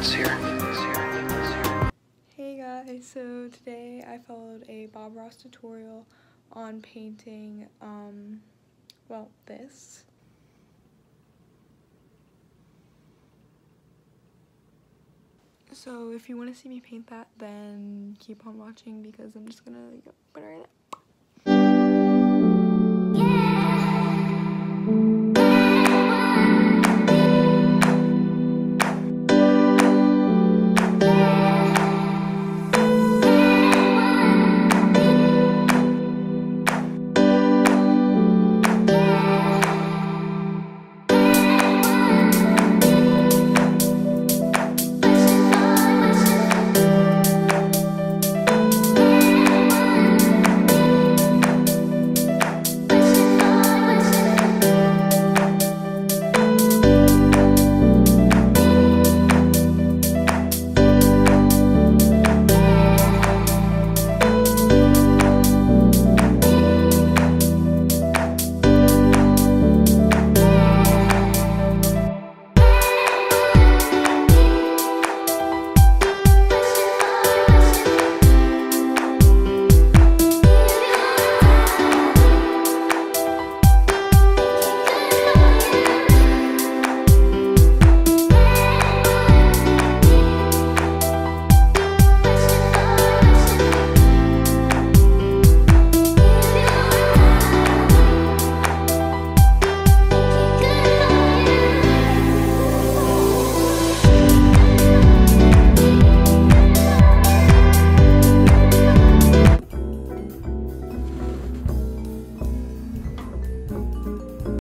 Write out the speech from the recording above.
Let's hear. Hey guys, so today I followed a Bob Ross tutorial on painting, um, well, this. So if you want to see me paint that, then keep on watching because I'm just gonna go put it